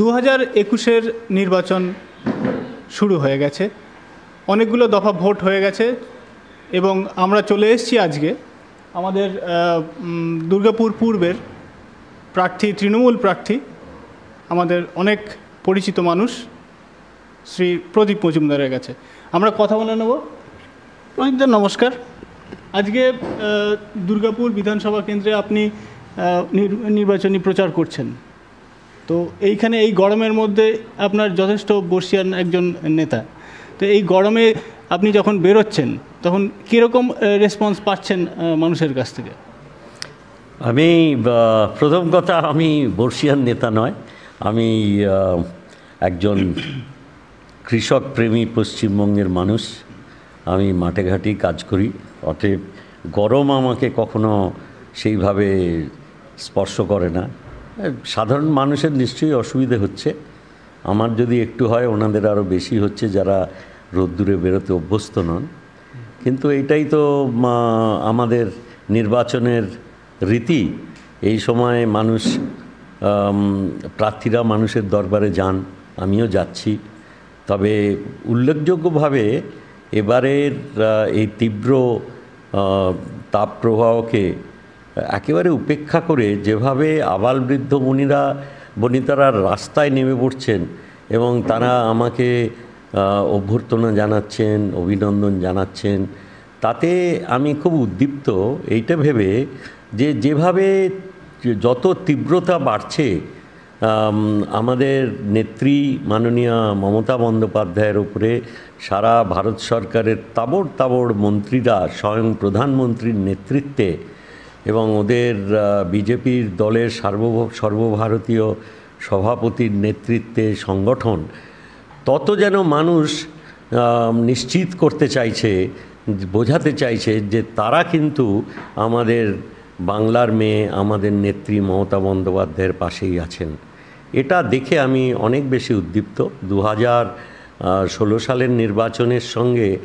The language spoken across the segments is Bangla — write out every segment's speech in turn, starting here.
দু হাজার একুশের নির্বাচন শুরু হয়ে গেছে। অনেকগুলো দফা ভোট হয়ে গেছে এবং আমরা চলে এসেছি আজকে। আমাদের দুর্গাপুর পূর্বের প্রার্থী, তৃণমূল প্রার্থী, আমাদের অনেক পরিচিত মানুষ, শ্রী প্রদীপ মজুমদারের কাছে। আমরা কথা বলে নেব। প্রদীপদা, নমস্কার। আজকে দুর্গাপুর বিধানসভা কেন্দ্রে আপনি নির্বাচনী প্রচার করছেন। তো এইখানে এই গরমের মধ্যে আপনার যথেষ্ট বর্ষিয়ান একজন নেতা। তো এই গরমে আপনি যখন বেরোচ্ছেন, তখন কীরকম রেসপন্স পাচ্ছেন মানুষের কাছ থেকে? আমি প্রথম কথা আমি বর্ষিয়ান নেতা নয়। আমি একজন কৃষক প্রেমী পশ্চিমবঙ্গের মানুষ। আমি মাঠে ঘাটেই কাজ করি। অতএব গরম আমাকে কখনো সেইভাবে স্পর্শ করে না। সাধারণ মানুষের নিশ্চয়ই অসুবিধে হচ্ছে। আমার যদি একটু হয়, ওনাদের আরও বেশি হচ্ছে যারা রোদ্দুরে বেরোতে অভ্যস্ত নন। কিন্তু এটাই তো আমাদের নির্বাচনের রীতি। এই সময় মানুষ প্রার্থীরা মানুষের দরবারে যান, আমিও যাচ্ছি। তবে উল্লেখযোগ্যভাবে এবারের এই তীব্র তাপপ্রবাহকে একেবারে উপেক্ষা করে যেভাবে আবাল বৃদ্ধ বনিরা বনিতারা রাস্তায় নেমে পড়ছেন এবং তারা আমাকে অভ্যর্থনা জানাচ্ছেন, অভিনন্দন জানাচ্ছেন, তাতে আমি খুব উদ্দীপ্ত এইটা ভেবে যে যেভাবে যত তীব্রতা বাড়ছে আমাদের নেত্রী মাননীয়া মমতা বন্দ্যোপাধ্যায়ের উপরে সারা ভারত সরকারের তাবড় তাবড় মন্ত্রীরা, স্বয়ং প্রধানমন্ত্রীর নেতৃত্বে এবং ওদের বিজেপির দলের সার্বভ সর্বভারতীয় সভাপতির নেতৃত্বে সংগঠন তত যেন মানুষ নিশ্চিত করতে চাইছে, বোঝাতে চাইছে যে তারা কিন্তু আমাদের বাংলার মেয়ে, আমাদের নেত্রী মমতা বন্দ্যোপাধ্যায়ের পাশেই আছেন। এটা দেখে আমি অনেক বেশি উদ্দীপ্ত। দু হাজার ষোলো সালের নির্বাচনের সঙ্গে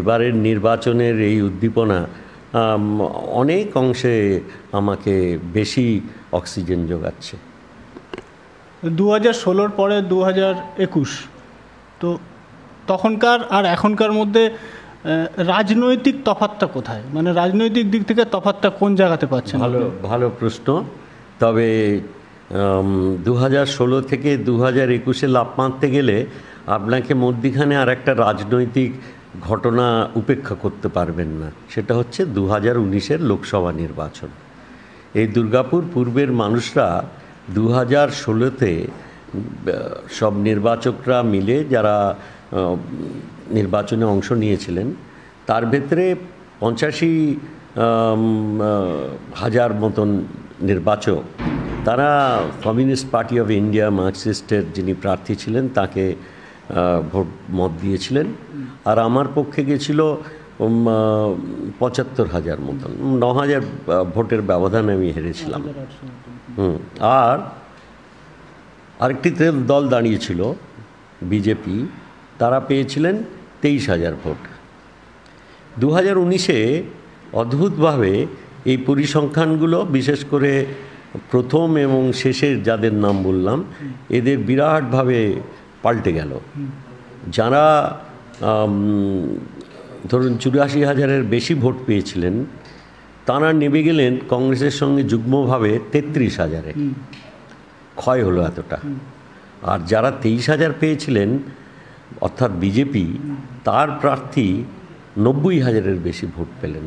এবারের নির্বাচনের এই উদ্দীপনা অনেক অংশে আমাকে বেশি অক্সিজেন যোগাচ্ছে। দু হাজার ষোলোর পরে দু হাজার একুশ তো তখনকার আর এখনকার মধ্যে রাজনৈতিক তফাতটা কোথায়? মানে রাজনৈতিক দিক থেকে তফাতটা কোন জায়গাতে পাচ্ছেন ভালো ভালো প্রশ্ন। তবে দু হাজার ষোলো থেকে দু হাজার একুশে লাভ মারতে গেলে আপনাকে মধ্যিখানে আর একটা রাজনৈতিক ঘটনা উপেক্ষা করতে পারবেন না। সেটা হচ্ছে দু হাজার উনিশের লোকসভা নির্বাচন। এই দুর্গাপুর পূর্বের মানুষরা দু হাজার ষোলোতে সব নির্বাচকরা মিলে যারা নির্বাচনে অংশ নিয়েছিলেন, তার ভেতরে পঞ্চাশি হাজার মতন নির্বাচক, তারা কমিউনিস্ট পার্টি অফ ইন্ডিয়া, মার্কসিস্টের যিনি প্রার্থী ছিলেন, তাকে ভোট মত দিয়েছিলেন। আর আমার পক্ষে গেছিল পঁচাত্তর হাজার মতন। ন হাজার ভোটের ব্যবধানে আমি হেরেছিলাম। হুম, আর আরেকটি দল দাঁড়িয়েছিল, বিজেপি, তারা পেয়েছিলেন তেইশ হাজার ভোট। দু হাজার উনিশে অদ্ভুতভাবে এই পরিসংখ্যানগুলো, বিশেষ করে প্রথম এবং শেষের যাদের নাম বললাম, এদের বিরাটভাবে পাল্টে গেল। যারা ধরুন চুরাশি হাজারের বেশি ভোট পেয়েছিলেন তারা নেমে গেলেন কংগ্রেসের সঙ্গে যুগ্মভাবে তেত্রিশ হাজারে। ক্ষয় হলো এতটা। আর যারা তেইশ হাজার পেয়েছিলেন অর্থাৎ বিজেপি তার প্রার্থী নব্বই হাজারের বেশি ভোট পেলেন।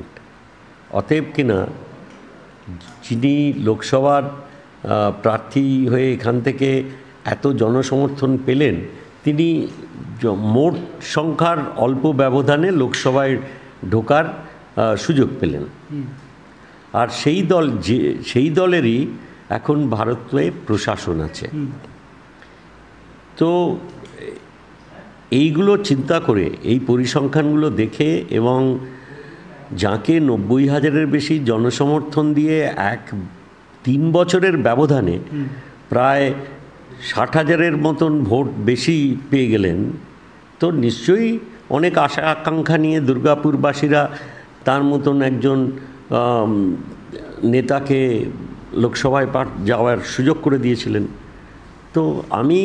অতএব কিনা যিনি লোকসভার প্রার্থী হয়ে এখান থেকে এত জনসমর্থন পেলেন তিনি মোট সংখ্যার অল্প ব্যবধানে লোকসভায় ঢোকার সুযোগ পেলেন। আর সেই দল যে সেই দলেরই এখন ভারতে প্রশাসন আছে। তো এইগুলো চিন্তা করে এই পরিসংখ্যানগুলো দেখে এবং যাকে নব্বই হাজারের বেশি জনসমর্থন দিয়ে এক তিন বছরের ব্যবধানে প্রায় ষাট হাজারের মতন ভোট বেশি পেয়ে গেলেন, তো নিশ্চয়ই অনেক আশা আকাঙ্ক্ষা নিয়ে দুর্গাপুরবাসীরা তার মতন একজন নেতাকে লোকসভায় পাঠ, যাওয়ার সুযোগ করে দিয়েছিলেন। তো আমি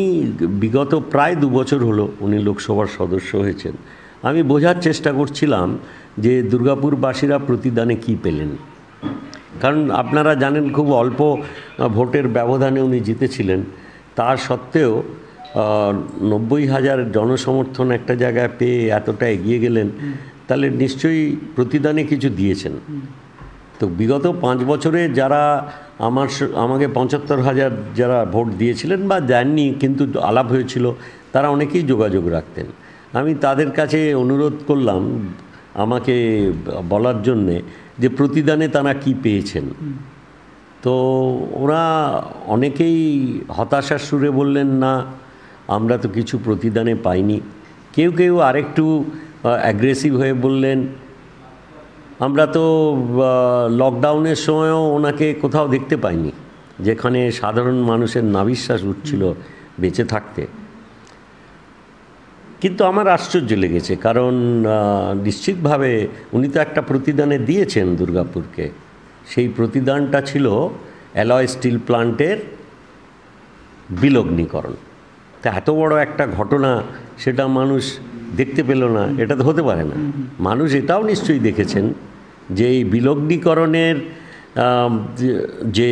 বিগত প্রায় দু বছর হলো উনি লোকসভার সদস্য হয়েছেন। আমি বোঝার চেষ্টা করছিলাম যে দুর্গাপুরবাসীরা প্রতিদানে কি পেলেন। কারণ আপনারা জানেন খুব অল্প ভোটের ব্যবধানে উনি জিতেছিলেন। তা সত্ত্বেও নব্বই হাজার জনসমর্থন একটা জায়গায় পেয়ে এতটা এগিয়ে গেলেন, তাহলে নিশ্চয়ই প্রতিদানে কিছু দিয়েছেন। তো বিগত পাঁচ বছরে যারা আমার আমাকে পঁচাত্তর হাজার যারা ভোট দিয়েছিলেন বা দেননি, কিন্তু আলাপ হয়েছিল, তারা অনেকেই যোগাযোগ রাখতেন। আমি তাদের কাছে অনুরোধ করলাম, আমাকে বলার জন্যে যে প্রতিদানে তারা কি পেয়েছেন। তো ওরা অনেকেই হতাশার সুরে বললেন, না, আমরা তো কিছু প্রতিদানে পাইনি। কেউ কেউ আরেকটু অ্যাগ্রেসিভ হয়ে বললেন, আমরা তো লকডাউনের সময়ও ওনাকে কোথাও দেখতে পাইনি, যেখানে সাধারণ মানুষের নাবিশ্বাস উঠছিল বেঁচে থাকতে। কিন্তু আমার আশ্চর্য লেগেছে, কারণ নিশ্চিতভাবে উনি তো একটা প্রতিদানে দিয়েছেন দুর্গাপুরকে। সেই প্রতিদানটা ছিল অ্যালয় স্টিল প্লান্টের বিলগ্নীকরণ। তা এত বড় একটা ঘটনা সেটা মানুষ দেখতে পেল না, এটা তো হতে পারে না। মানুষ এটাও নিশ্চয়ই দেখেছেন যে এই বিলগ্নীকরণের যে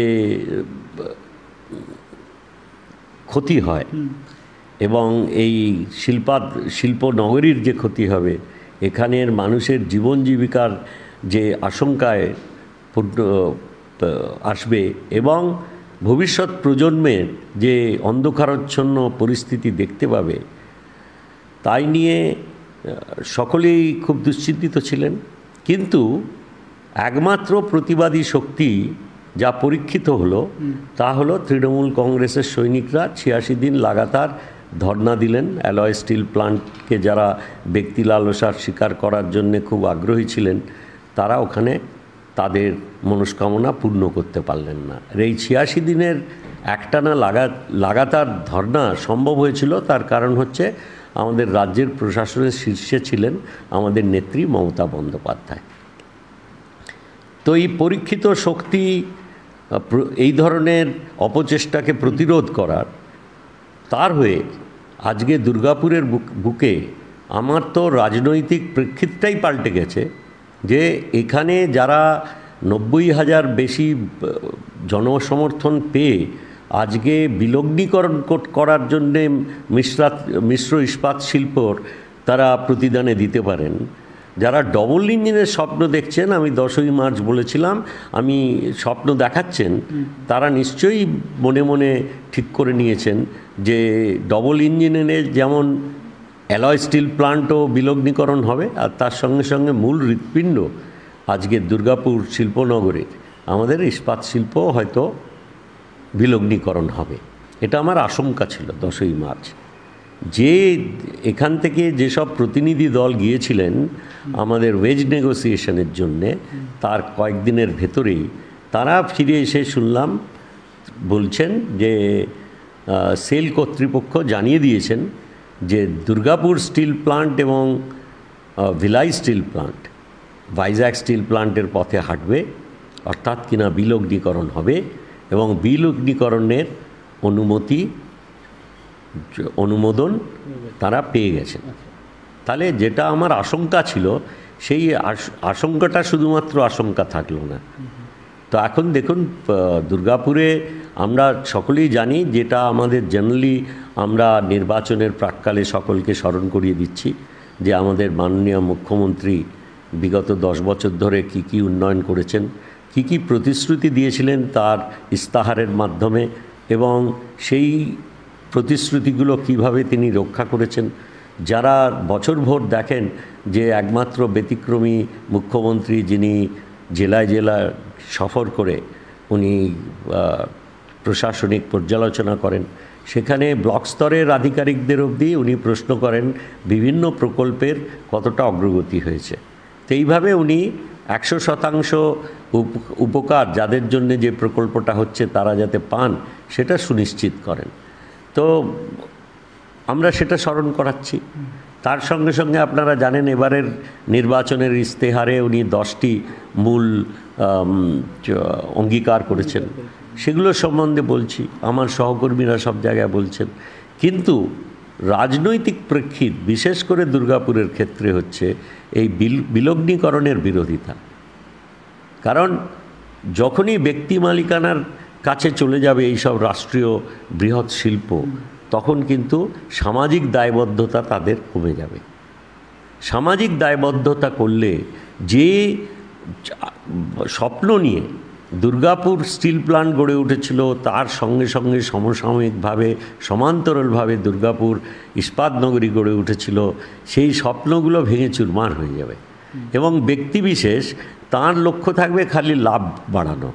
ক্ষতি হয় এবং এই শিল্পাত শিল্প নগরীর যে ক্ষতি হবে, এখানের মানুষের জীবন জীবিকার যে আশঙ্কায় পূর্ণ আসবে এবং ভবিষ্যৎ প্রজন্মের যে অন্ধকারচ্ছন্ন পরিস্থিতি দেখতে পাবে তাই নিয়ে সকলেই খুব দুশ্চিন্তিত ছিলেন। কিন্তু একমাত্র প্রতিবাদী শক্তি যা পরীক্ষিত হলো তা হলো তৃণমূল কংগ্রেসের সৈনিকরা ছিয়াশি দিন লাগাতার ধর্ণা দিলেন। অ্যালয় স্টিল প্লান্টকে যারা ব্যক্তি লালসার শিকার করার জন্যে খুব আগ্রহী ছিলেন তারা ওখানে তাদের মনস্কামনা পূর্ণ করতে পারলেন না। আর এই ছিয়াশি দিনের একটানা লাগা, লাগাতার ধর্ণা সম্ভব হয়েছিল, তার কারণ হচ্ছে আমাদের রাজ্যের প্রশাসনের শীর্ষে ছিলেন আমাদের নেত্রী মমতা বন্দ্যোপাধ্যায়। তো এই পরীক্ষিত শক্তি এই ধরনের অপচেষ্টাকে প্রতিরোধ করার, তার হয়ে আজকে দুর্গাপুরের বুক- বুকে আমার তো রাজনৈতিক প্রেক্ষিতটাই পাল্টে গেছে। যে এখানে যারা নব্বই হাজার বেশি জনসমর্থন পেয়ে আজকে বিলগ্নীকরণ করার জন্যে মিশ্রাত, মিশ্র ইস্পাত শিল্পর তারা প্রতিদানে দিতে পারেন। যারা ডবল ইঞ্জিনের স্বপ্ন দেখছেন, আমি দশই মার্চ বলেছিলাম, আমি স্বপ্ন দেখাচ্ছেন, তারা নিশ্চয়ই মনে মনে ঠিক করে নিয়েছেন যে ডবল ইঞ্জিনের যেমন অ্যালয় স্টিল প্লান্টও বিলগ্নীকরণ হবে আর তার সঙ্গে সঙ্গে মূল হৃৎপিণ্ড আজকে দুর্গাপুর শিল্পনগরের আমাদের ইস্পাত শিল্প হয়তো বিলগ্নীকরণ হবে। এটা আমার আশঙ্কা ছিল দশই মার্চ। যে এখান থেকে যেসব প্রতিনিধি দল গিয়েছিলেন আমাদের ওয়েজ নেগোসিয়েশনের জন্যে, তার কয়েকদিনের ভেতরেই তারা ফিরে এসে শুনলাম, বলছেন যে সেল কর্তৃপক্ষ জানিয়ে দিয়েছেন যে দুর্গাপুর স্টিল প্লান্ট এবং Bhilai steel plant, Vizag steel প্লান্টের পথে হাঁটবে, অর্থাৎ কিনা বিলগ্নীকরণ হবে এবং বিলগ্নীকরণের অনুমতি, অনুমোদন তারা পেয়ে গেছেন। তাহলে যেটা আমার আশঙ্কা ছিল, সেই আশঙ্কাটা শুধুমাত্র আশঙ্কা থাকল না। তো এখন দেখুন দুর্গাপুরে আমরা সকলেই জানি যেটা আমাদের জেনারেলি আমরা নির্বাচনের প্রাককালে সকলকে স্মরণ করিয়ে দিচ্ছি যে আমাদের মাননীয় মুখ্যমন্ত্রী বিগত দশ বছর ধরে কি কি উন্নয়ন করেছেন, কি কি প্রতিশ্রুতি দিয়েছিলেন তার ইস্তাহারের মাধ্যমে এবং সেই প্রতিশ্রুতিগুলো কীভাবে তিনি রক্ষা করেছেন। যারা বছরভর দেখেন যে একমাত্র ব্যতিক্রমী মুখ্যমন্ত্রী যিনি জেলায় জেলায় সফর করে, উনি প্রশাসনিক পর্যালোচনা করেন। সেখানে ব্লক স্তরের আধিকারিকদের অবধি উনি প্রশ্ন করেন বিভিন্ন প্রকল্পের কতটা অগ্রগতি হয়েছে। তো এইভাবে উনি একশো শতাংশ উপ- উপকার যাদের জন্য যে প্রকল্পটা হচ্ছে তারা যাতে পান সেটা সুনিশ্চিত করেন। তো আমরা সেটা স্মরণ করাচ্ছি। তার সঙ্গে সঙ্গে আপনারা জানেন এবারের নির্বাচনের ইস্তেহারে উনি দশটি মূল অঙ্গীকার করেছেন। সেগুলো সম্বন্ধে বলছি, আমার সহকর্মীরা সব জায়গায় বলছেন। কিন্তু রাজনৈতিক প্রেক্ষিত, বিশেষ করে দুর্গাপুরের ক্ষেত্রে হচ্ছে এই বিল, বিলগ্নীকরণের বিরোধিতা। কারণ যখনই ব্যক্তি মালিকানার কাছে চলে যাবে এই সব রাষ্ট্রীয় বৃহৎ শিল্প, তখন কিন্তু সামাজিক দায়বদ্ধতা তাদের কমে যাবে। সামাজিক দায়বদ্ধতা করলে যে স্বপ্ন নিয়ে দুর্গাপুর স্টিল প্লান্ট গড়ে উঠেছিল, তার সঙ্গে সঙ্গে সমসাময়িকভাবে, সমান্তরালভাবে দুর্গাপুর ইস্পাত নগরী গড়ে উঠেছিল। সেই স্বপ্নগুলো ভেঙে চুরমার হয়ে যাবে। এবং ব্যক্তিবিশেষ তার লক্ষ্য থাকবে খালি লাভ বাড়ানো।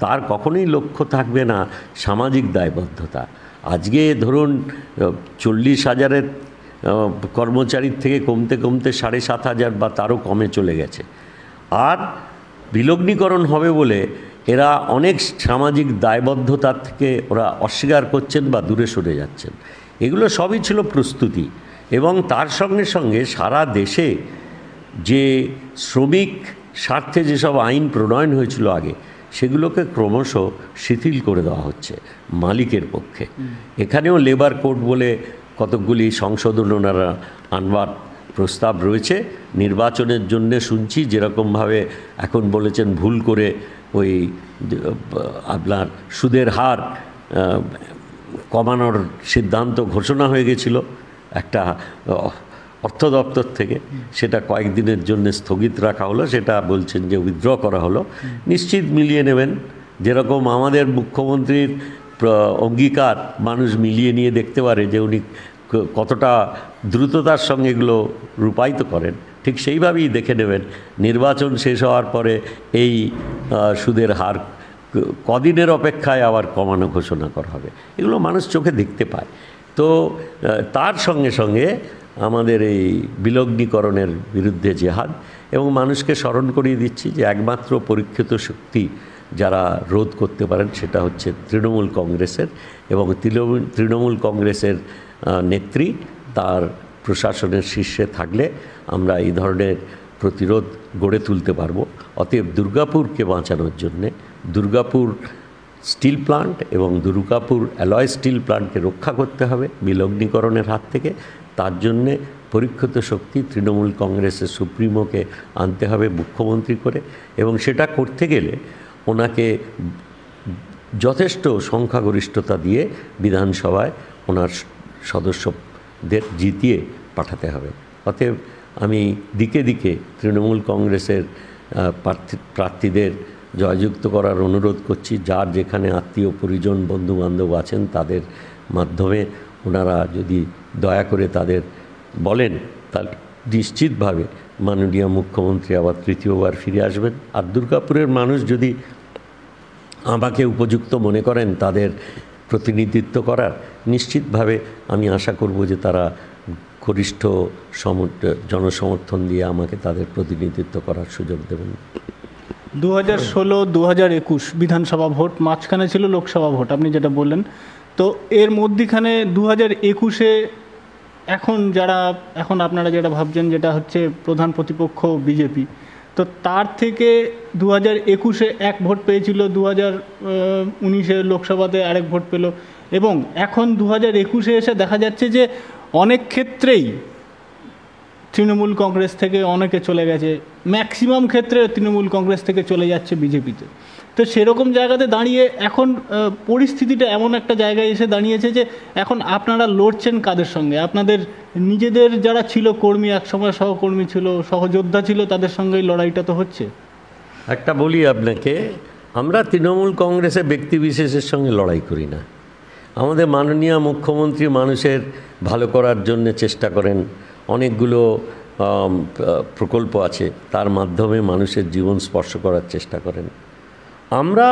তার কখনোই লক্ষ্য থাকবে না সামাজিক দায়বদ্ধতা। আজকে ধরুন, চল্লিশ হাজারের কর্মচারীর থেকে কমতে কমতে সাড়ে সাত হাজার বা তারও কমে চলে গেছে। আর বিলগ্নীকরণ হবে বলে এরা অনেক সামাজিক দায়বদ্ধতার থেকে ওরা অস্বীকার করছেন বা দূরে সরে যাচ্ছেন। এগুলো সবই ছিল প্রস্তুতি এবং তার সঙ্গে সঙ্গে সারা দেশে যে শ্রমিক স্বার্থে যেসব আইন প্রণয়ন হয়েছিল আগে সেগুলোকে ক্রমশ শিথিল করে দেওয়া হচ্ছে মালিকের পক্ষে। এখানেও লেবার কোড বলে কতকগুলি সংশোধন ওনারা আনবার প্রস্তাব রয়েছে। নির্বাচনের জন্য শুনছি যেরকমভাবে এখন বলেছেন ভুল করে ওই আপনার সুদের হার কমানোর সিদ্ধান্ত ঘোষণা হয়ে গেছিল একটা অর্থ দপ্তর থেকে। সেটা কয়েকদিনের জন্য স্থগিত রাখা হলো, সেটা বলছেন যে উইথড্র করা হলো। নিশ্চিত মিলিয়ে নেবেন। যেরকম আমাদের মুখ্যমন্ত্রীর অঙ্গীকার মানুষ মিলিয়ে নিয়ে দেখতে পারে যে উনি কতটা দ্রুততার সঙ্গে এগুলো রূপায়িত করেন। ঠিক সেইভাবেই দেখে নেবেন। নির্বাচন শেষ হওয়ার পরে এই সুদের হার কদিনের অপেক্ষায় আবার কমানো ঘোষণা করা হবে। এগুলো মানুষ চোখে দেখতে পায়। তো তার সঙ্গে সঙ্গে আমাদের এই বিলগ্নীকরণের বিরুদ্ধে জেহাদ এবং মানুষকে স্মরণ করিয়ে দিচ্ছি যে একমাত্র পরীক্ষিত শক্তি যারা রোধ করতে পারেন সেটা হচ্ছে তৃণমূল কংগ্রেসের এবং তৃণমূল কংগ্রেসের নেত্রী, তার প্রশাসনের শীর্ষে থাকলে আমরা এই ধরনের প্রতিরোধ গড়ে তুলতে পারব। অতএব দুর্গাপুরকে বাঁচানোর জন্যে দুর্গাপুর স্টিল প্লান্ট এবং দুর্গাপুর অ্যালয় স্টিল প্লান্টকে রক্ষা করতে হবে বিলগ্নীকরণের হাত থেকে। তার জন্যে পরীক্ষিত শক্তি তৃণমূল কংগ্রেসের সুপ্রিমোকে আনতে হবে মুখ্যমন্ত্রী করে এবং সেটা করতে গেলে ওনাকে যথেষ্ট সংখ্যাগরিষ্ঠতা দিয়ে বিধানসভায় ওনার সদস্যদের জিতিয়ে পাঠাতে হবে। অতএব আমি দিকে দিকে তৃণমূল কংগ্রেসের প্রার্থী, প্রার্থীদের জয়যুক্ত করার অনুরোধ করছি। যার যেখানে আত্মীয় পরিজন, বন্ধুবান্ধব আছেন, তাদের মাধ্যমে ওনারা যদি দয়া করে তাদের বলেন, তাহলে নিশ্চিতভাবে মাননীয় মুখ্যমন্ত্রী আবার তৃতীয়বার ফিরে আসবেন। আর দুর্গাপুরের মানুষ যদি আমাকে উপযুক্ত মনে করেন তাদের প্রতিনিধিত্ব করার, নিশ্চিতভাবে আমি আশা করব যে তারা গরিষ্ঠ সমর্থ, জনসমর্থন দিয়ে আমাকে তাদের প্রতিনিধিত্ব করার সুযোগ দেবেন। দু হাজার ষোলো দু হাজার একুশ বিধানসভা ভোট, মাঝখানে ছিল লোকসভা ভোট, আপনি যেটা বললেন। তো এর মধ্যিখানে দু হাজার একুশে এখন যারা, এখন আপনারা যেটা ভাবছেন যেটা হচ্ছে প্রধান প্রতিপক্ষ বিজেপি, তো তার থেকে দু হাজার একুশে এক ভোট পেয়েছিল দু হাজার উনিশে লোকসভাতে আরেক ভোট পেল, এবং এখন দু হাজার একুশে এসে দেখা যাচ্ছে যে অনেক ক্ষেত্রেই তৃণমূল কংগ্রেস থেকে অনেকে চলে গেছে। ম্যাক্সিমাম ক্ষেত্রে তৃণমূল কংগ্রেস থেকে চলে যাচ্ছে বিজেপিতে। তো সেরকম জায়গাতে দাঁড়িয়ে এখন পরিস্থিতিটা এমন একটা জায়গায় এসে দাঁড়িয়েছে যে এখন আপনারা লড়ছেন কাদের সঙ্গে? আপনাদের নিজেদের যারা ছিল কর্মী, একসময় সহকর্মী ছিল, সহযোদ্ধা ছিল, তাদের সঙ্গেই লড়াইটা তো হচ্ছে। একটা বলি আপনাকে, আমরা তৃণমূল কংগ্রেসের ব্যক্তিবিশেষের সঙ্গে লড়াই করি না। আমাদের মাননীয় মুখ্যমন্ত্রী মানুষের ভালো করার জন্য চেষ্টা করেন। অনেকগুলো প্রকল্প আছে, তার মাধ্যমে মানুষের জীবন স্পর্শ করার চেষ্টা করেন। আমরা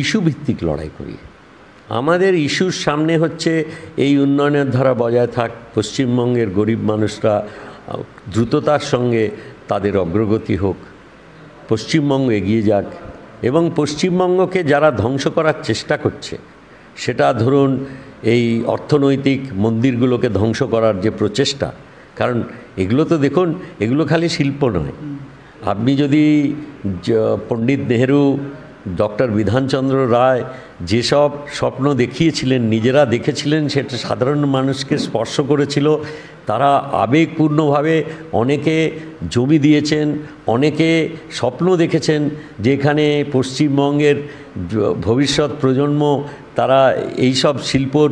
ইস্যু ভিত্তিক লড়াই করি। আমাদের ইস্যুর সামনে হচ্ছে এই উন্নয়নের ধারা বজায় থাক, পশ্চিমবঙ্গের গরিব মানুষরা দ্রুততার সঙ্গে তাদের অগ্রগতি হোক, পশ্চিমবঙ্গ এগিয়ে যাক এবং পশ্চিমবঙ্গকে যারা ধ্বংস করার চেষ্টা করছে সেটা ধরুন এই অর্থনৈতিক মন্দিরগুলোকে ধ্বংস করার যে প্রচেষ্টা, কারণ এগুলো তো দেখুন, এগুলো খালি শিল্প নয়। আপনি যদি পণ্ডিত নেহেরু, ডক্টর বিধানচন্দ্র রায় যেসব স্বপ্ন দেখিয়েছিলেন, নিজেরা দেখেছিলেন, সেটা সাধারণ মানুষকে স্পর্শ করেছিল, তারা আবেগপূর্ণভাবে অনেকে জমি দিয়েছেন, অনেকে স্বপ্ন দেখেছেন, যেখানে পশ্চিমবঙ্গের ভবিষ্যৎ প্রজন্ম তারা এইসব শিল্পর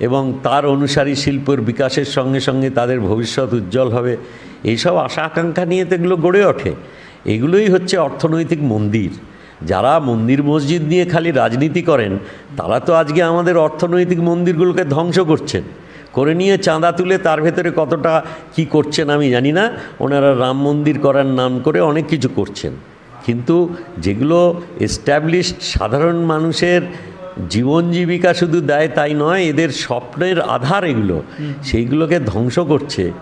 এবং তার অনুসারী শিল্পের বিকাশের সঙ্গে সঙ্গে তাদের ভবিষ্যৎ উজ্জ্বল হবে। এইসব আশা আকাঙ্ক্ষা নিয়ে তো এগুলো গড়ে ওঠে। এগুলোই হচ্ছে অর্থনৈতিক মন্দির। যারা মন্দির মসজিদ নিয়ে খালি রাজনীতি করেন, তারা তো আজকে আমাদের অর্থনৈতিক মন্দিরগুলোকে ধ্বংস করছেন। করে নিয়ে চাঁদা তুলে তার ভেতরে কতটা কি করছেন আমি জানি না। ওনারা রাম মন্দির করার নাম করে অনেক কিছু করছেন। কিন্তু যেগুলো এস্টাবলিশড সাধারণ মানুষের জীবন জীবিকা শুধু দেয় তাই নয়, এদের স্বপ্নের আধার এগুলো, সেইগুলোকে ধ্বংস করছে।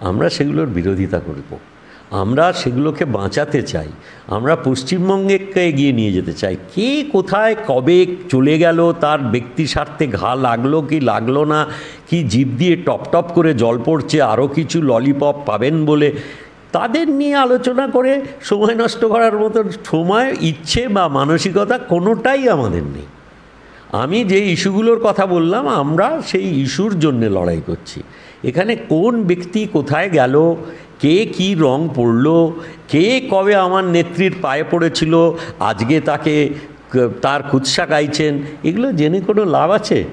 আমরা সেগুলোর বিরোধিতা করব। আমরা সেগুলোকে বাঁচাতে চাই। আমরা পশ্চিমবঙ্গকে এগিয়ে নিয়ে যেতে চাই। কে কোথায় কবে চলে গেল, তার ব্যক্তি স্বার্থে ঘা লাগল কি লাগল না, কি জিভ দিয়ে টপ টপ করে জল পড়ছে আরও কিছু ললিপপ পাবেন বলে, তাদের নিয়ে আলোচনা করে সময় নষ্ট করার মতো সময়, ইচ্ছে বা মানসিকতা কোনোটাই আমাদের নেই। আমি যে ইস্যুগুলোর কথা বললাম, আমরা সেই ইস্যুর জন্য লড়াই করছি। এখানে কোন ব্যক্তি কোথায় গেল, কে কি রং পড়ল কে কবে আমার নেত্রীর পায়ে পড়েছিল, আজকে তাকে তার কুৎসা গাইছেন, এগুলো জেনে কোনো লাভ আছে?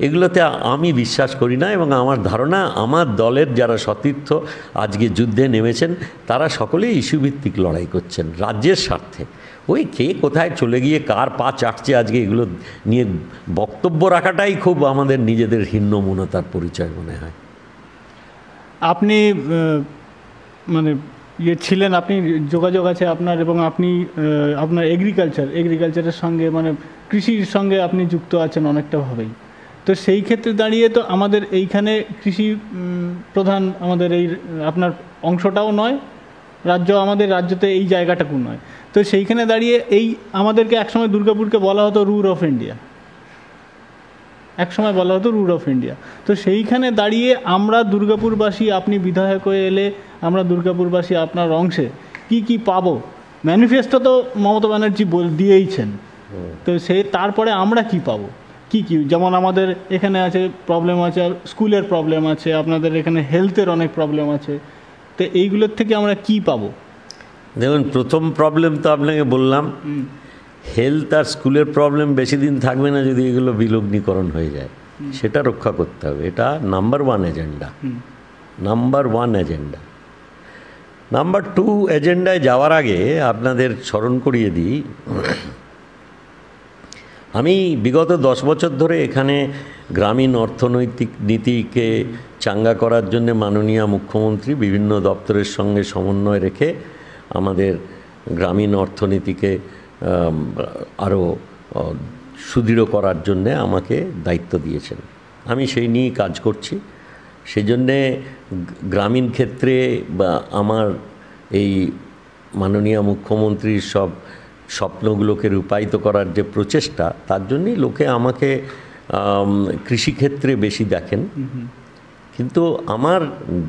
এগুলোতে আমি বিশ্বাস করি না এবং আমার ধারণা, আমার দলের যারা সতীর্থ আজকে যুদ্ধে নেমেছেন, তারা সকলেই ইস্যুভিত্তিক লড়াই করছেন, রাজ্যের স্বার্থে। ওই কে কোথায় চলে গিয়ে কার পা চাটছে আজকে এগুলো নিয়ে বক্তব্য রাখাটাই খুব আমাদের নিজেদের হীনমনতার পরিচয় মনে হয়। আপনি মানে ইয়ে ছিলেন, আপনি যোগাযোগ আছে আপনার এবং আপনি আপনার এগ্রিকালচার এগ্রিকালচারের সঙ্গে মানে কৃষির সঙ্গে আপনি যুক্ত আছেন অনেকটাভাবেই। তো সেই ক্ষেত্রে দাঁড়িয়ে তো আমাদের এইখানে কৃষি প্রধান আমাদের এই, আপনার অংশটাও নয়, রাজ্য আমাদের রাজ্যতে এই জায়গাটাকু নয়। তো সেইখানে দাঁড়িয়ে এই আমাদেরকে একসময় দুর্গাপুরকে বলা হতো রুর অফ ইন্ডিয়া। একসময় বলা হতো রুট অফ ইন্ডিয়া। তো সেইখানে দাঁড়িয়ে আমরা দুর্গাপুরবাসী আপনি বিধায়ক হয়ে এলে আমরা দুর্গাপুরবাসী আপনার অংশে কি কি পাবো? ম্যানিফেস্টো তো মমতা ব্যানার্জি বল দিয়েইছেন। তো সে তারপরে আমরা কি পাবো? কি কি? যেমন আমাদের এখানে আছে প্রবলেম আছে স্কুলের প্রবলেম আছে আপনাদের এখানে হেলথের অনেক প্রবলেম আছে। তো এইগুলোর থেকে আমরা কি পাবো? দেখুন প্রথম প্রবলেম তো আপনাকে বললাম হেলথ আর স্কুলের প্রবলেম বেশি দিন থাকবে না যদি এগুলো বিলগ্নীকরণ হয়ে যায়। সেটা রক্ষা করতে হবে। এটা number one agenda number one agenda number two এজেন্ডায় যাওয়ার আগে আপনাদের স্মরণ করিয়ে দিই। আমি বিগত দশ বছর ধরে এখানে গ্রামীণ অর্থনৈতিক নীতিকে চাঙ্গা করার জন্য মাননীয় মুখ্যমন্ত্রী বিভিন্ন দপ্তরের সঙ্গে সমন্বয় রেখে আমাদের গ্রামীণ অর্থনীতিকে আরও সুদৃঢ় করার জন্যে আমাকে দায়িত্ব দিয়েছেন। আমি সেই নিয়েই কাজ করছি। সেই জন্যে গ্রামীণ ক্ষেত্রে বা আমার এই মাননীয় মুখ্যমন্ত্রীর সব স্বপ্নগুলোকে রূপায়িত করার যে প্রচেষ্টা তার জন্যই লোকে আমাকে কৃষিক্ষেত্রে বেশি দেখেন। কিন্তু আমার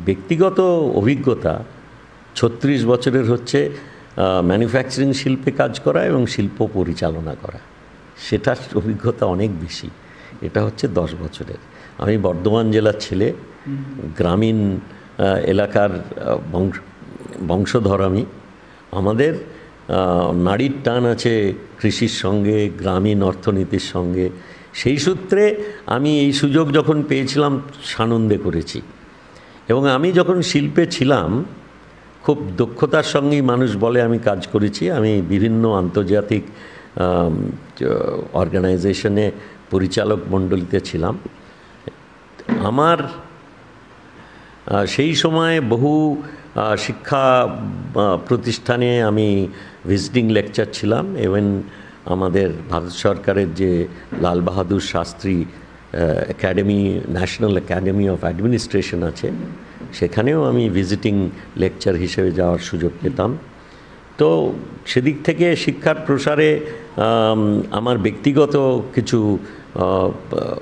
ব্যক্তিগত অভিজ্ঞতা ছত্রিশ বছরের হচ্ছে ম্যানুফ্যাকচারিং শিল্পে কাজ করা এবং শিল্প পরিচালনা করা। সেটার অভিজ্ঞতা অনেক বেশি। এটা হচ্ছে দশ বছরের। আমি বর্ধমান জেলার ছেলে, গ্রামীণ এলাকার বংশ, বংশধর আমি। আমাদের নারীর টান আছে কৃষির সঙ্গে, গ্রামীণ অর্থনীতির সঙ্গে। সেই সূত্রে আমি এই সুযোগ যখন পেয়েছিলাম, সানন্দে করেছি। এবং আমি যখন শিল্পে ছিলাম খুব দক্ষতার সঙ্গেই মানুষ বলে, আমি কাজ করেছি। আমি বিভিন্ন আন্তর্জাতিক অর্গানাইজেশনে পরিচালক মণ্ডলীতে ছিলাম। আমার সেই সময় বহু শিক্ষা প্রতিষ্ঠানে আমি ভিজিটিং লেকচার ছিলাম। এবং আমাদের ভারত সরকারের যে Lal Bahadur Shastri academy national academy of administration আছে। সেখানেও আমি ভিজিটিং লেকচার হিসেবে যাওয়ার সুযোগ পেতাম। তো সেদিক থেকে শিক্ষার প্রসারে আমার ব্যক্তিগত কিছু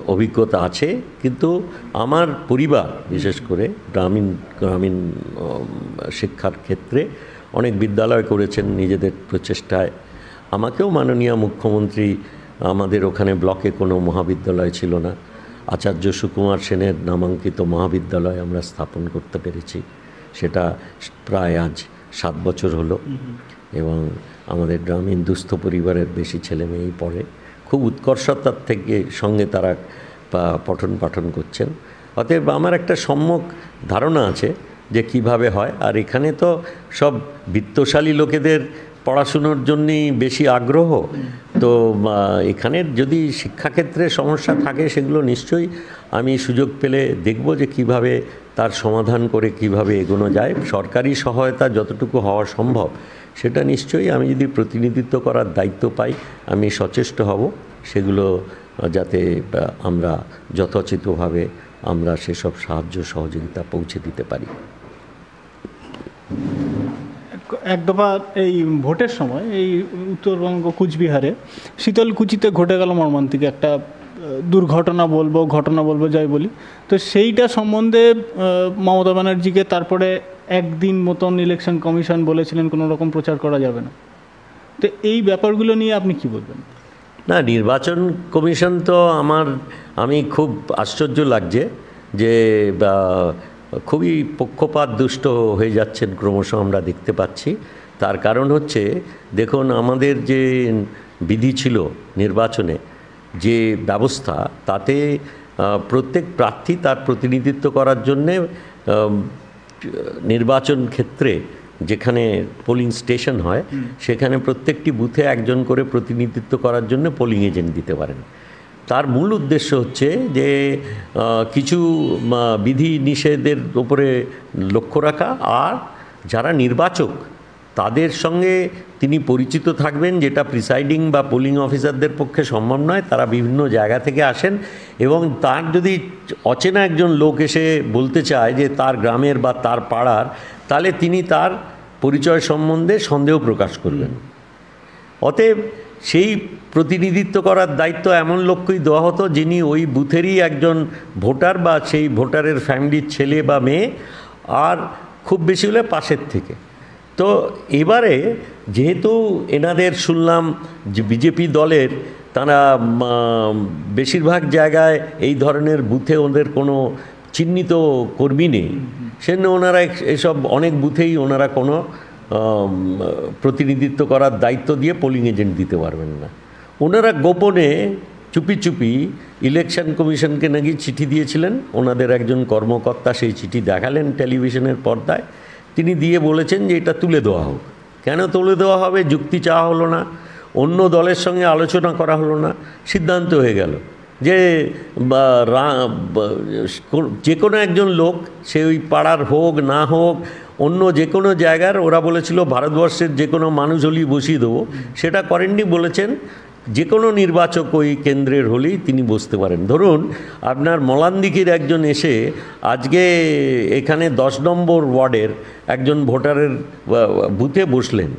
অভিজ্ঞতা আছে। কিন্তু আমার পরিবার, বিশেষ করে গ্রামীণ গ্রামীণ শিক্ষার ক্ষেত্রে অনেক বিদ্যালয় করেছেন নিজেদের প্রচেষ্টায়। আমাকেও মাননীয় মুখ্যমন্ত্রী, আমাদের ওখানে ব্লকে কোনো মহাবিদ্যালয় ছিল না। আচার্য সুকুমার সেনের নামাঙ্কিত মহাবিদ্যালয় আমরা স্থাপন করতে পেরেছি। সেটা প্রায় আজ সাত বছর হলো এবং আমাদের গ্রামীণ দুস্থ পরিবারের বেশি ছেলে মেয়েই পড়ে। খুব উৎকর্ষতার থেকে সঙ্গে তারা পঠন পাঠন করছেন। অতএব আমার একটা সম্যক ধারণা আছে যে কীভাবে হয়। আর এখানে তো সব বিত্তশালী লোকেদের পড়াশুনোর জন্যই বেশি আগ্রহ তো আহ, এখানে যদি শিক্ষাক্ষেত্রে সমস্যা থাকে সেগুলো নিশ্চয়ই আমি সুযোগ পেলে দেখব যে কীভাবে তার সমাধান করে কীভাবে এগোনো যায়। সরকারি সহায়তা যতটুকু হওয়া সম্ভব সেটা নিশ্চয়ই আমি যদি প্রতিনিধিত্ব করার দায়িত্ব পাই আমি সচেষ্ট হব। সেগুলো যাতে আমরা যথোচিতভাবে আমরা সেসব সাহায্য সহযোগিতা পৌঁছে দিতে পারি। এক- দফা এই ভোটের সময় এই উত্তরবঙ্গ কুচবিহারে শীতলকুচিতে ঘটে গেল মর্মান্তিক একটা দুর্ঘটনা বলব, ঘটনা বলব, যাই বলি। তো সেইটা সম্বন্ধে মমতা ব্যানার্জিকে তারপরে একদিন মতন ইলেকশন কমিশন বলেছিলেন, কোনো রকম প্রচার করা যাবে না। তো এই ব্যাপারগুলো নিয়ে আপনি কি বলবেন? না, নির্বাচন কমিশন তো আমার, আমি খুব আশ্চর্য লাগছে যে খুবই পক্ষপাত দুষ্ট হয়ে যাচ্ছেন ক্রমশ আমরা দেখতে পাচ্ছি। তার কারণ হচ্ছে দেখুন আমাদের যে বিধি ছিল নির্বাচনে যে ব্যবস্থা তাতে প্রত্যেক প্রার্থী তার প্রতিনিধিত্ব করার জন্যে নির্বাচন ক্ষেত্রে যেখানে পোলিং স্টেশন হয় সেখানে প্রত্যেকটি বুথে একজন করে প্রতিনিধিত্ব করার জন্য পোলিং এজেন্ট দিতে পারেন। তার মূল উদ্দেশ্য হচ্ছে যে কিছু বিধি নিষেধের উপরে লক্ষ্য রাখা। আর যারা নির্বাচক, তাদের সঙ্গে তিনি পরিচিত থাকবেন, যেটা প্রিসাইডিং বা পোলিং অফিসারদের পক্ষে সম্ভব নয়। তারা বিভিন্ন জায়গা থেকে আসেন এবং তার যদি অচেনা একজন লোক এসে বলতে চায় যে, তার গ্রামের বা তার পাড়ার, তাহলে তিনি তার পরিচয় সম্বন্ধে সন্দেহ প্রকাশ করবেন অতএব সেই প্রতিনিধিত্ব করার দায়িত্ব এমন লোককেই দেওয়া হতো যিনি ওই বুথেরই একজন ভোটার বা সেই ভোটারের ফ্যামিলির ছেলে বা মেয়ে, আর খুব বেশি হলে পাশের থেকে। তো এবারে যেহেতু এনাদের শুনলাম যে বিজেপি দলের তারা বেশিরভাগ জায়গায় এই ধরনের বুথে ওদের কোনো চিহ্নিত কর্মী নেই। সেজন্য ওনারা এসব অনেক বুথেই ওনারা কোনো প্রতিনিধিত্ব করার দায়িত্ব দিয়ে পোলিং এজেন্ট দিতে পারবেন না। ওনারা গোপনে চুপি চুপি ইলেকশন কমিশনকে নাকি চিঠি দিয়েছিলেন। ওনাদের একজন কর্মকর্তা সেই চিঠি দেখালেন টেলিভিশনের পর্দায়। তিনি দিয়ে বলেছেন যে এটা তুলে দেওয়া হোক। কেন তুলে দেওয়া হবে? যুক্তি চাওয়া হলো না। অন্য দলের সঙ্গে আলোচনা করা হলো না। সিদ্ধান্ত হয়ে গেল। যে যে কোনো একজন লোক, সে ওই পাড়ার হোক, না হোক, অন্য যে কোনো জায়গার, ওরা বলেছিল ভারতবর্ষের যে কোনো মানুষ হলেই বসিয়ে দেবো। সেটা করেননি, বলেছেন, যে কোনো নির্বাচক ওই কেন্দ্রের হলেই তিনি বসতে পারেন। ধরুন, আপনার মলান্দিকির একজন এসে আজকে এখানে দশ নম্বর ওয়ার্ডের একজন ভোটারের বুথে বসলেন,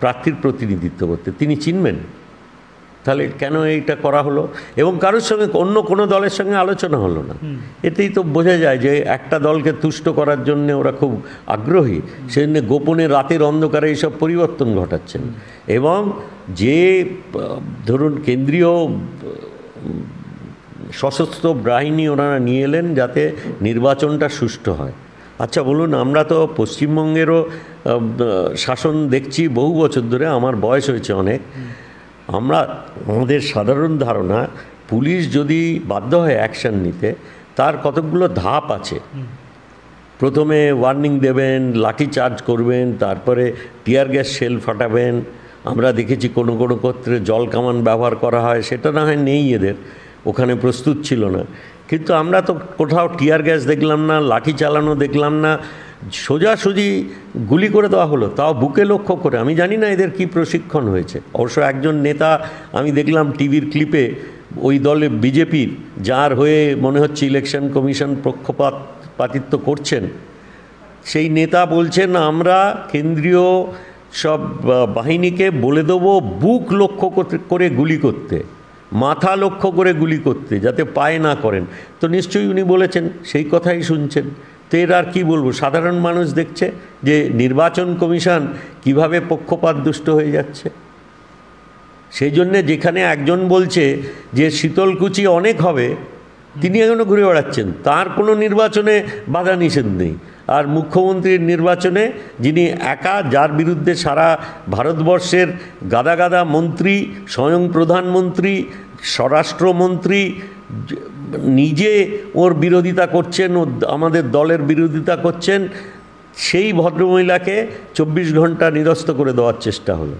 প্রার্থীর প্রতিনিধিত্ব করতে। তিনি চিনবেন? তাহলে কেন এইটা করা হলো? এবং কারোর সঙ্গে অন্য কোনো দলের সঙ্গে আলোচনা হলো না। এতেই তো বোঝা যায় যে একটা দলকে তুষ্ট করার জন্য ওরা খুব আগ্রহী সেই জন্য গোপনে রাতের অন্ধকারে এইসব পরিবর্তন ঘটাচ্ছেন। এবং যে ধরুন কেন্দ্রীয় সশস্ত্র বাহিনী ওনারা নিয়ে এলেন যাতে নির্বাচনটা সুষ্ঠু হয়। আচ্ছা বলুন আমরা তো পশ্চিমবঙ্গেরও শাসন দেখছি বহু বছর ধরে আমার বয়স হয়েছে অনেক। আমরা, আমাদের সাধারণ ধারণা, পুলিশ যদি বাধ্য হয় অ্যাকশন নিতে, তার কতকগুলো ধাপ আছে। প্রথমে ওয়ার্নিং দেবেন, লাঠি চার্জ করবেন, তারপরে টিয়ার গ্যাস শেল ফাটাবেন। আমরা দেখেছি কোনো কোনো ক্ষেত্রে জল কামান ব্যবহার করা হয়, সেটা না হয় নেই এদের, ওখানে প্রস্তুত ছিল না। কিন্তু আমরা তো কোথাও টিয়ার গ্যাস দেখলাম না, লাঠি চালানো দেখলাম না সোজাসুজি গুলি করে দেওয়া হলো, তাও বুকে লক্ষ্য করে। আমি জানি না এদের কি প্রশিক্ষণ হয়েছে। অবশ্য একজন নেতা, আমি দেখলাম টিভির ক্লিপে ওই দলে বিজেপির, যার হয়ে মনে হচ্ছে ইলেকশন কমিশন পক্ষপাত, পাতিত্ব করছেন, সেই নেতা বলছেন, আমরা কেন্দ্রীয় সব বাহিনীকে বলে দেবো বুক লক্ষ্য করে গুলি করতে, মাথা লক্ষ্য করে গুলি করতে, যাতে পায়ে না করেন। তো নিশ্চয়ই উনি বলেছেন, সেই কথাই শুনছেন। তো এর আর কী বলব? সাধারণ মানুষ দেখছে যে নির্বাচন কমিশন কীভাবে পক্ষপাত দুষ্ট হয়ে যাচ্ছে। সেই জন্যে যেখানে একজন বলছে যে শীতলকুচি অনেক হবে, তিনি এখনও ঘুরে বেড়াচ্ছেন। তার কোনো নির্বাচনে বাধা নিষেধ নেই। আর মুখ্যমন্ত্রীর নির্বাচনে যিনি একা, যার বিরুদ্ধে সারা ভারতবর্ষের গাদা গাদা মন্ত্রী, স্বয়ং প্রধানমন্ত্রী, স্বরাষ্ট্রমন্ত্রী নিজে ওর বিরোধিতা করছেন, ও আমাদের দলের বিরোধিতা করছেন, সেই ভদ্রমহিলাকে চব্বিশ ঘণ্টা নিরস্ত করে দেওয়ার চেষ্টা হলো।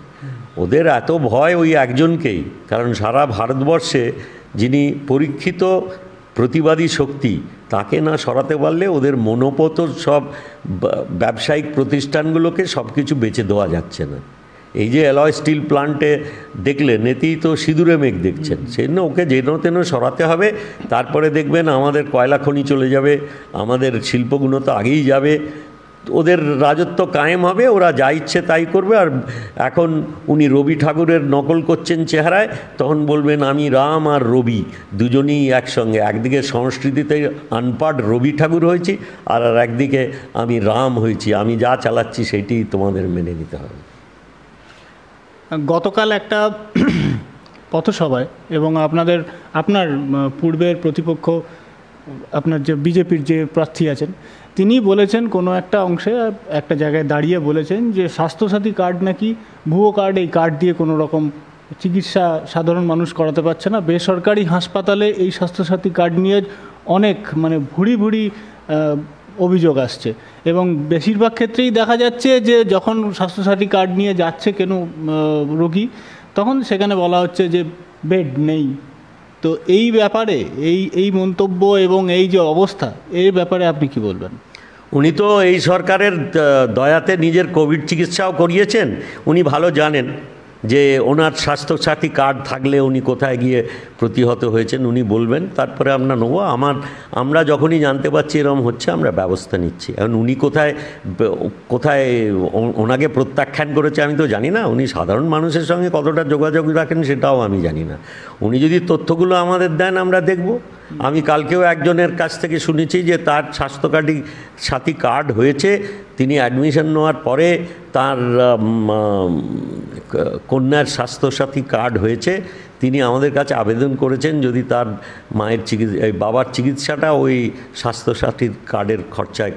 ওদের এত ভয় ওই একজনকেই, কারণ সারা ভারতবর্ষে যিনি পরীক্ষিত প্রতিবাদী শক্তি, তাকে না সরাতে পারলে ওদের মনোপত সব ব্যবসায়িক প্রতিষ্ঠানগুলোকে সব কিছু বেচে দেওয়া যাচ্ছে না। এই যে অ্যালয় স্টিল প্লান্টে দেখলেন এতেই তো সিঁদুরে মেঘ দেখছেন। সেই জন্য ওকে যেন তেন সরাতে হবে, তারপরে দেখবেন আমাদের কয়লা খনি চলে যাবে, আমাদের শিল্পগুলো তো আগেই যাবে। ওদের রাজত্ব কায়েম হবে, ওরা যা ইচ্ছে তাই করবে। আর এখন উনি রবি ঠাকুরের নকল করছেন চেহারায়, তখন বলবেন, আমি রাম আর রবি, দুজনেই একসঙ্গে। একদিকে সংস্কৃতিতে আনপাট রবি ঠাকুর হয়েছি, আর আর একদিকে আমি রাম হয়েছি। আমি যা চালাচ্ছি সেইটি তোমাদের মেনে নিতে হবে। গতকাল একটা পথসভায় এবং আপনাদের, আপনার পূর্বের প্রতিপক্ষ, আপনার যে বিজেপির যে প্রার্থী আছেন, তিনি বলেছেন কোনো একটা অংশে, একটা জায়গায় দাঁড়িয়ে বলেছেন যে স্বাস্থ্যসাথী কার্ড নাকি ভুয়ো কার্ড, এই কার্ড দিয়ে কোনো রকম চিকিৎসা সাধারণ মানুষ করাতে পারছে না। বেসরকারি হাসপাতালে এই স্বাস্থ্যসাথী কার্ড নিয়ে অনেক মানে ভুড়ি ভুড়ি অভিযোগ আসছে। এবং বেশিরভাগ ক্ষেত্রেই দেখা যাচ্ছে যে যখন স্বাস্থ্যসাথী কার্ড নিয়ে যাচ্ছে কেন রোগী, তখন সেখানে বলা হচ্ছে যে বেড নেই। তো এই ব্যাপারে, এই এই মন্তব্য এবং এই যে অবস্থা এই ব্যাপারে আপনি কি বলবেন? উনি তো এই সরকারের দয়াতে নিজের কোভিড চিকিৎসাও করিয়েছেন। উনি ভালো জানেন। যে ওনার স্বাস্থ্যসাথী কার্ড থাকলে উনি কোথায় গিয়ে প্রতিহত হয়েছেন উনি বলবেন। তারপরে আমরা নেব। আমার, আমরা যখনই জানতে পারছি এরকম হচ্ছে, আমরা ব্যবস্থা নিচ্ছি। এখন উনি কোথায় কোথায় ওনাকে প্রত্যাখ্যান করেছে আমি তো জানি না। উনি সাধারণ মানুষের সঙ্গে কতটা যোগাযোগ রাখেন সেটাও আমি জানি না। উনি যদি তথ্যগুলো আমাদের দেন, আমরা দেখব। আমি কালকেও একজনের কাছ থেকে শুনেছি যে তার স্বাস্থ্যকার্ডই সাথী কার্ড হয়েছে। তিনি অ্যাডমিশন নেওয়ার পরে তার কন্যার স্বাস্থ্যসাথী কার্ড হয়েছে। তিনি আমাদের কাছে আবেদন করেছেন যদি তার মায়ের চিকিৎসা বাবার চিকিৎসাটা ওই স্বাস্থ্যসাথীর কার্ডের খরচায়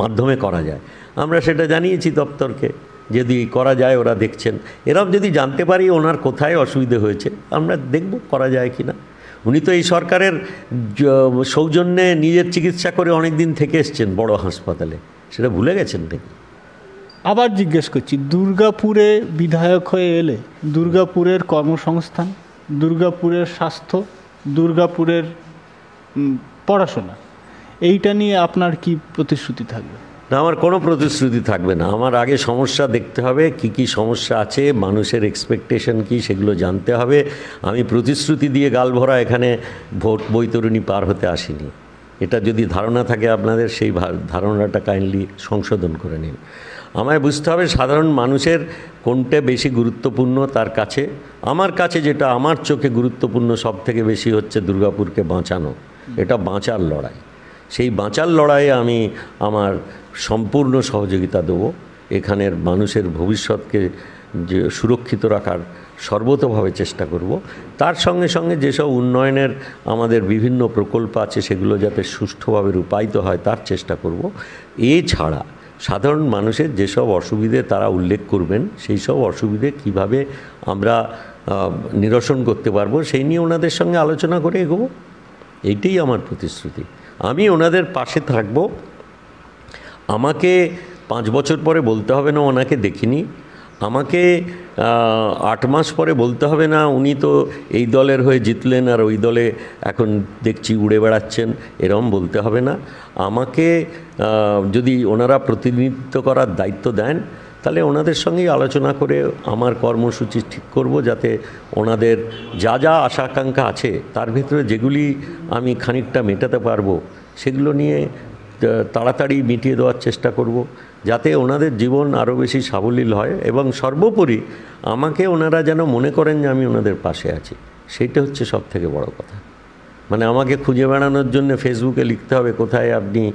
মাধ্যমে করা যায়। আমরা সেটা জানিয়েছি দপ্তরকে, যদি করা যায় ওরা দেখছেন। এরকম যদি জানতে পারি ওনার কোথায় অসুবিধে হয়েছে, আমরা দেখব করা যায় কি না উনি তো এই সরকারের সৌজন্যে নিজের চিকিৎসা করে অনেক দিন থেকে এসছেন বড় হাসপাতালে। সেটা ভুলে গেছেন নাকি? আবার জিজ্ঞেস করছি দুর্গাপুরে বিধায়ক হয়ে এলে দুর্গাপুরের কর্মসংস্থান দুর্গাপুরের স্বাস্থ্য দুর্গাপুরের পড়াশোনা এইটা নিয়ে আপনার কি প্রতিশ্রুতি থাকবে? না আমার কোনো প্রতিশ্রুতি থাকবে না। আমার আগে সমস্যা দেখতে হবে কি কি সমস্যা আছে মানুষের এক্সপেকটেশন কি সেগুলো জানতে হবে। আমি প্রতিশ্রুতি দিয়ে গাল ভরা এখানে ভোট বৈতরণী পার হতে আসিনি। এটা যদি ধারণা থাকে আপনাদের, সেই ধারণাটা কাইন্ডলি সংশোধন করে নিন। আমায় বুঝতে হবে সাধারণ মানুষের কোনটা বেশি গুরুত্বপূর্ণ তার কাছে। আমার কাছে যেটা আমার চোখে গুরুত্বপূর্ণ সব থেকে বেশি হচ্ছে দুর্গাপুরকে বাঁচানো। এটা বাঁচার লড়াই। সেই বাঁচার লড়াইয়ে আমি আমার সম্পূর্ণ সহযোগিতা দেব। এখানের মানুষের ভবিষ্যৎকে যে সুরক্ষিত রাখার সর্বতভাবে চেষ্টা করব। তার সঙ্গে সঙ্গে যেসব উন্নয়নের আমাদের বিভিন্ন প্রকল্প আছে, সেগুলো যাতে সুষ্ঠুভাবে রূপায়িত হয়, তার চেষ্টা করব। এছাড়া সাধারণ মানুষের যেসব অসুবিধে তারা উল্লেখ করবেন, সেই সব অসুবিধে কীভাবে আমরা নিরসন করতে পারব, সেই নিয়ে ওনাদের সঙ্গে আলোচনা করে এগোবো। এইটাই আমার প্রতিশ্রুতি। আমি ওনাদের পাশে থাকব। আমাকে পাঁচ বছর পরে বলতে হবে না, ওনাকে দেখিনি। আমাকে আট মাস পরে বলতে হবে না, উনি তো এই দলের হয়ে জিতলেন আর ওই দলে এখন দেখছি উড়ে বেড়াচ্ছেন, এরম বলতে হবে না। আমাকে যদি ওনারা প্রতিনিধিত্ব করার দায়িত্ব দেন, তাহলে ওনাদের সঙ্গেই আলোচনা করে আমার কর্মসূচি ঠিক করব, যাতে ওনাদের যা যা আশা আকাঙ্ক্ষা আছে, তার ভিতরে যেগুলি আমি খানিকটা মেটাতে পারব, সেগুলো নিয়ে তাড়াতাড়ি মিটিয়ে দেওয়ার চেষ্টা করব। যাতে ওনাদের জীবন আরও বেশি সাবলীল হয় এবং সর্বোপরি আমাকে ওনারা যেন মনে করেন যে আমি ওনাদের পাশে আছি। সেইটা হচ্ছে সব থেকে বড় কথা। মানে আমাকে খুঁজে বেড়ানোর জন্য ফেসবুকে লিখতে হবে, কোথায় আপনি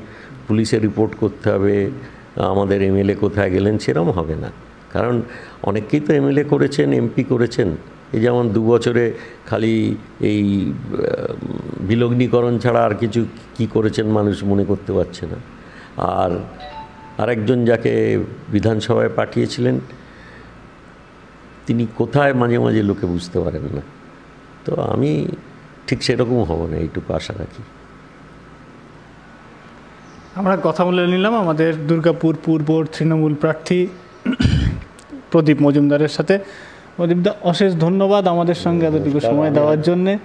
পুলিশে রিপোর্ট করতে হবে, আমাদের এমএলএ কোথায় গেলেন, সেরম হবে না। কারণ অনেকেই তো এমএলএ করেছেন এমপি করেছেন। এই যেমন দু বছরে খালি এই বিলগ্নীকরণ ছাড়া আর কিছু কি করেছেন মানুষ মনে করতে পারছে না। আর আরেকজন যাকে বিধানসভায় পাঠিয়েছিলেন তিনি কোথায় মাঝে মাঝে লোকে বুঝতে পারেন না। তো আমি ঠিক সেরকম হব না এইটুকু আশা রাখি। আমরা কথা বলে নিলাম আমাদের দুর্গাপুর পূর্ব তৃণমূল প্রার্থী প্রদীপ মজুমদারের সাথে। প্রদীপদা অশেষ ধন্যবাদ আমাদের সঙ্গে এতটুকু সময় দেওয়ার জন্যে।